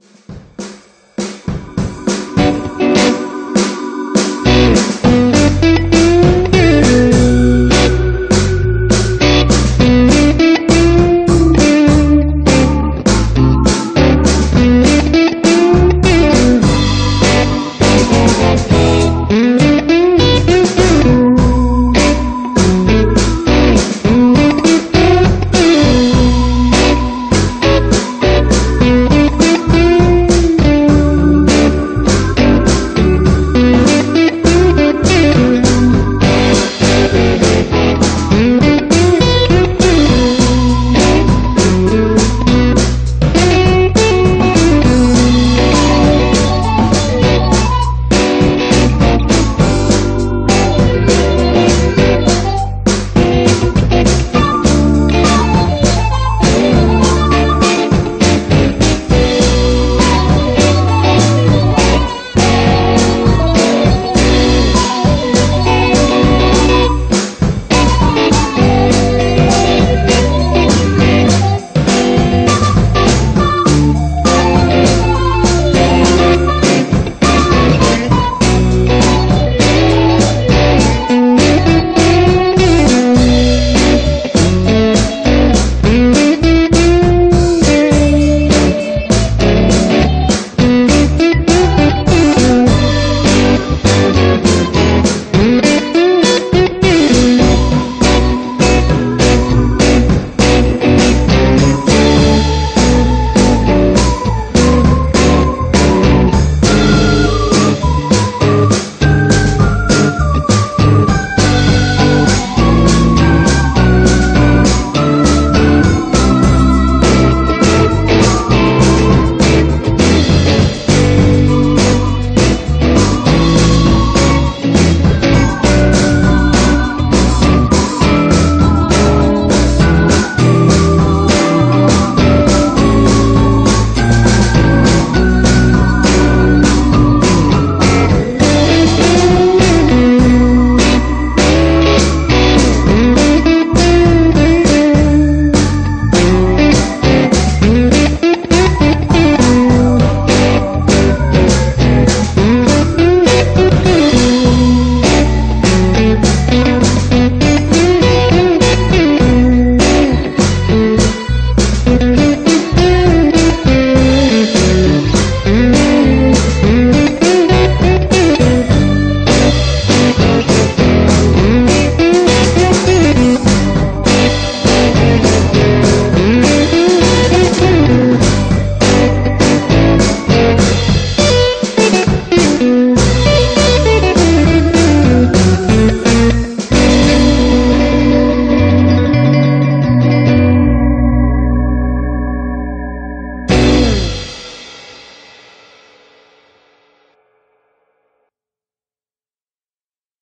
you